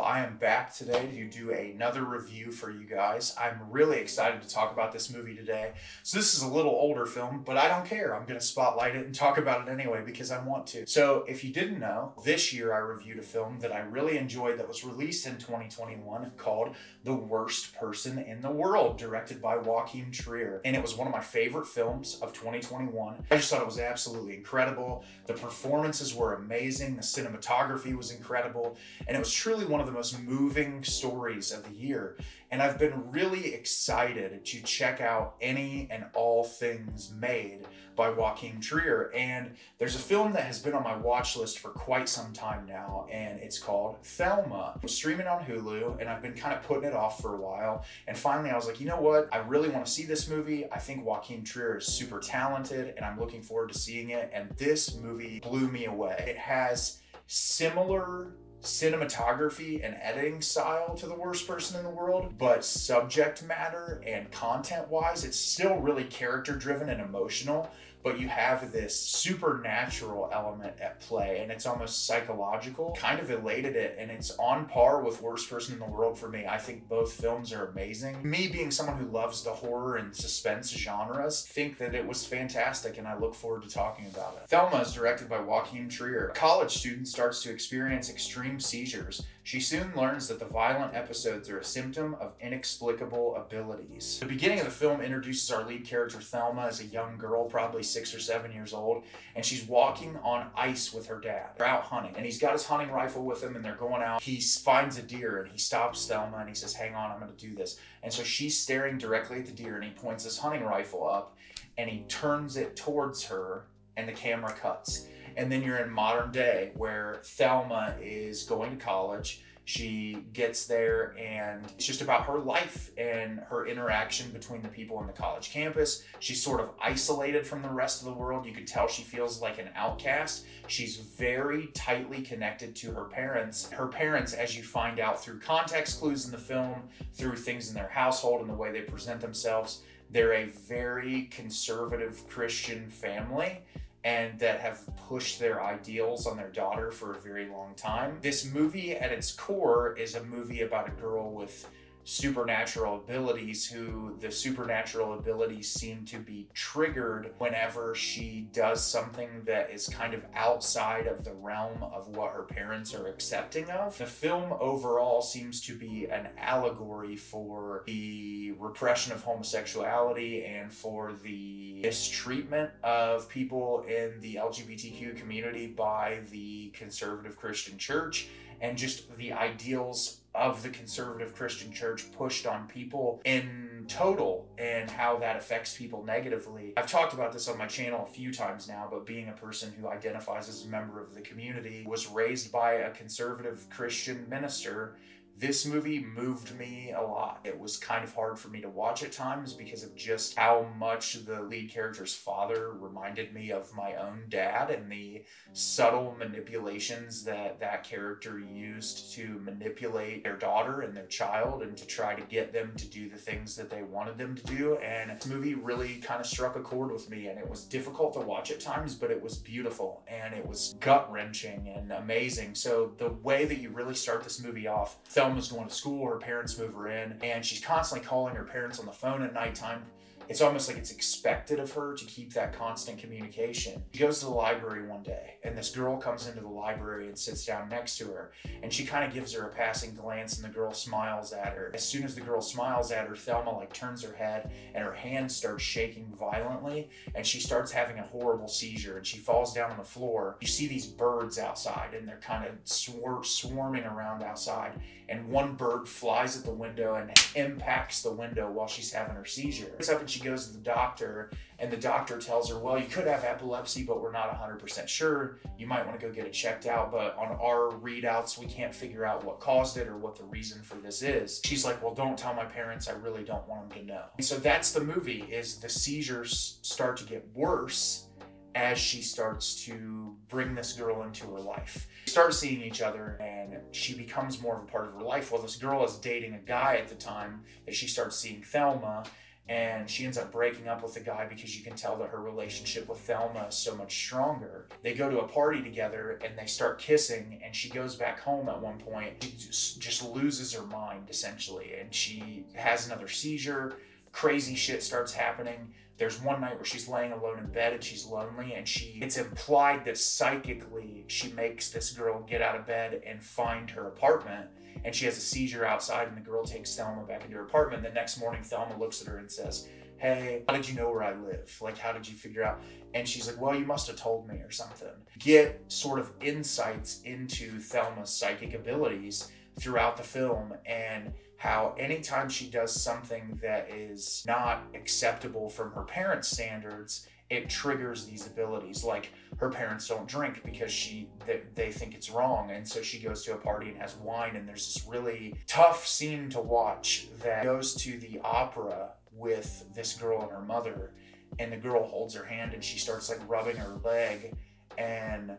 I am back today to do another review for you guys. I'm really excited to talk about this movie today. So, this is a little older film, but I don't care. I'm going to spotlight it and talk about it anyway because I want to. So, if you didn't know, this year I reviewed a film that I really enjoyed that was released in 2021 called The Worst Person in the World, directed by Joachim Trier. And it was one of my favorite films of 2021. I just thought it was absolutely incredible. The performances were amazing, the cinematography was incredible, and it was truly one of the most moving stories of the year. And I've been really excited to check out any and all things made by Joachim Trier. And there's a film that has been on my watch list for quite some time now, and it's called Thelma. Was streaming on Hulu, and I've been kind of putting it off for a while. And finally, I was like, you know what? I really want to see this movie. I think Joachim Trier is super talented, and I'm looking forward to seeing it. And this movie blew me away. It has similar cinematography and editing style to the worst person in the world, but subject matter and content wise, it's still really character driven and emotional but you have this supernatural element at play and it's almost psychological. Kind of elated it and it's on par with Worst Person in the World for me. I think both films are amazing. Me being someone who loves the horror and suspense genres, think that it was fantastic and I look forward to talking about it. Thelma is directed by Joachim Trier. A college student starts to experience extreme seizures she soon learns that the violent episodes are a symptom of inexplicable abilities. The beginning of the film introduces our lead character Thelma as a young girl, probably six or seven years old, and she's walking on ice with her dad. They're out hunting, and he's got his hunting rifle with him, and they're going out. He finds a deer, and he stops Thelma, and he says, Hang on, I'm going to do this. And so she's staring directly at the deer, and he points his hunting rifle up, and he turns it towards her, and the camera cuts and then you're in modern day where Thelma is going to college. She gets there and it's just about her life and her interaction between the people on the college campus. She's sort of isolated from the rest of the world. You could tell she feels like an outcast. She's very tightly connected to her parents. Her parents, as you find out through context clues in the film, through things in their household and the way they present themselves, they're a very conservative Christian family and that have pushed their ideals on their daughter for a very long time. This movie, at its core, is a movie about a girl with supernatural abilities who the supernatural abilities seem to be triggered whenever she does something that is kind of outside of the realm of what her parents are accepting of. The film overall seems to be an allegory for the repression of homosexuality and for the mistreatment of people in the LGBTQ community by the conservative Christian church and just the ideals of the conservative Christian church pushed on people in total and how that affects people negatively. I've talked about this on my channel a few times now, but being a person who identifies as a member of the community was raised by a conservative Christian minister this movie moved me a lot. It was kind of hard for me to watch at times because of just how much the lead character's father reminded me of my own dad and the subtle manipulations that that character used to manipulate their daughter and their child and to try to get them to do the things that they wanted them to do. And this movie really kind of struck a chord with me and it was difficult to watch at times, but it was beautiful and it was gut wrenching and amazing. So the way that you really start this movie off, Thelma's going to school, her parents move her in, and she's constantly calling her parents on the phone at nighttime it's almost like it's expected of her to keep that constant communication. She goes to the library one day, and this girl comes into the library and sits down next to her, and she kind of gives her a passing glance, and the girl smiles at her. As soon as the girl smiles at her, Thelma like turns her head, and her hand starts shaking violently, and she starts having a horrible seizure, and she falls down on the floor. You see these birds outside, and they're kind of swar- swarming around outside, and one bird flies at the window and impacts the window while she's having her seizure. It's up and she goes to the doctor, and the doctor tells her, Well, you could have epilepsy, but we're not 100% sure. You might want to go get it checked out, but on our readouts, we can't figure out what caused it or what the reason for this is. She's like, Well, don't tell my parents. I really don't want them to know. And so that's the movie is the seizures start to get worse as she starts to bring this girl into her life. They start seeing each other and she becomes more of a part of her life. Well, this girl is dating a guy at the time that she starts seeing Thelma and she ends up breaking up with the guy because you can tell that her relationship with Thelma is so much stronger. They go to a party together and they start kissing, and she goes back home at one point. She just, just loses her mind essentially, and she has another seizure. Crazy shit starts happening. There's one night where she's laying alone in bed and she's lonely, and she it's implied that psychically she makes this girl get out of bed and find her apartment and she has a seizure outside and the girl takes Thelma back into her apartment. The next morning, Thelma looks at her and says, Hey, how did you know where I live? Like, how did you figure out? And she's like, Well, you must have told me or something. Get sort of insights into Thelma's psychic abilities throughout the film and how anytime she does something that is not acceptable from her parents' standards, it triggers these abilities. Like her parents don't drink because she they, they think it's wrong. And so she goes to a party and has wine and there's this really tough scene to watch that goes to the opera with this girl and her mother. And the girl holds her hand and she starts like rubbing her leg. And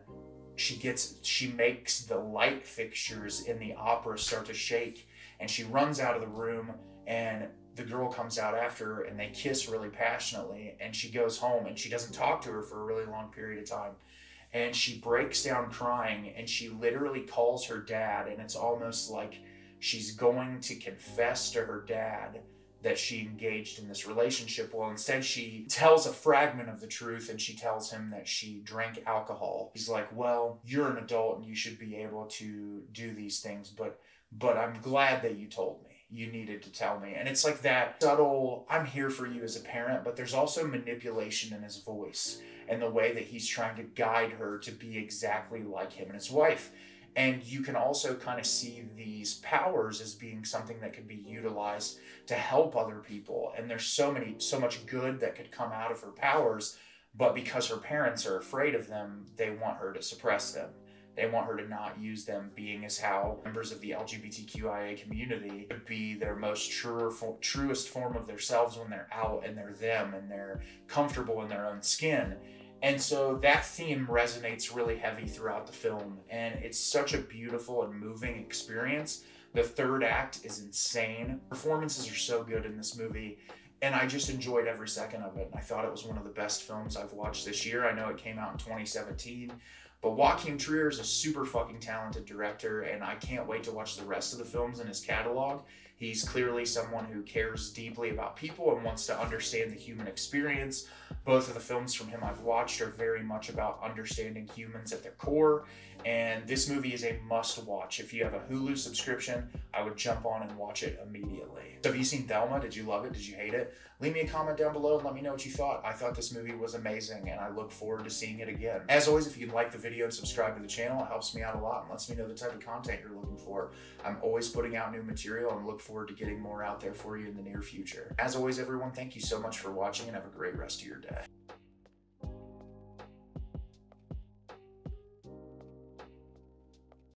she gets she makes the light fixtures in the opera start to shake and she runs out of the room and the girl comes out after her and they kiss really passionately and she goes home and she doesn't talk to her for a really long period of time. And she breaks down crying and she literally calls her dad and it's almost like she's going to confess to her dad that she engaged in this relationship well instead she tells a fragment of the truth and she tells him that she drank alcohol. He's like well you're an adult and you should be able to do these things but but i'm glad that you told me you needed to tell me. And it's like that subtle, I'm here for you as a parent, but there's also manipulation in his voice and the way that he's trying to guide her to be exactly like him and his wife. And you can also kind of see these powers as being something that could be utilized to help other people. And there's so many, so much good that could come out of her powers, but because her parents are afraid of them, they want her to suppress them. They want her to not use them, being as how members of the LGBTQIA community could be their most truer, truest form of themselves when they're out and they're them and they're comfortable in their own skin. And so that theme resonates really heavy throughout the film, and it's such a beautiful and moving experience. The third act is insane. Performances are so good in this movie, and I just enjoyed every second of it. I thought it was one of the best films I've watched this year. I know it came out in 2017, but Joachim Trier is a super fucking talented director, and I can't wait to watch the rest of the films in his catalog. He's clearly someone who cares deeply about people and wants to understand the human experience. Both of the films from him I've watched are very much about understanding humans at their core, and this movie is a must watch. If you have a Hulu subscription, I would jump on and watch it immediately. So, have you seen Thelma? Did you love it? Did you hate it? Leave me a comment down below and let me know what you thought. I thought this movie was amazing, and I look forward to seeing it again. As always, if you like the video and subscribe to the channel, it helps me out a lot and lets me know the type of content you're looking for. I'm always putting out new material and look forward to getting more out there for you in the near future. As always, everyone, thank you so much for watching and have a great rest of your day.